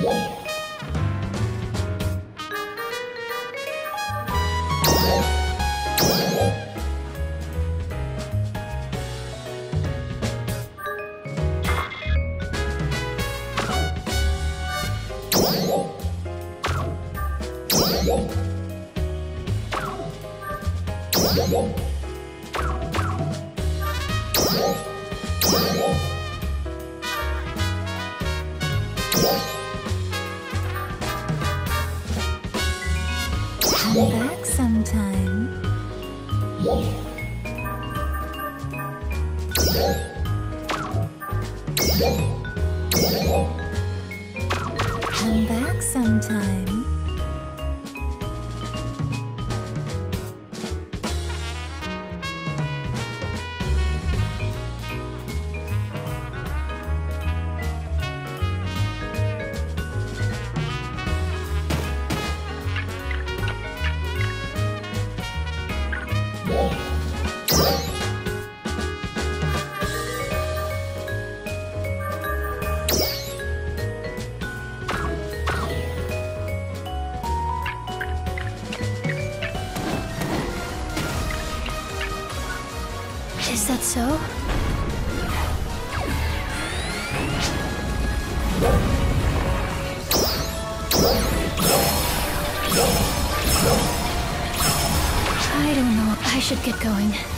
Whoa! Come back sometime. Come back sometime. Is that so? I don't know. I should get going.